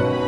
Amen.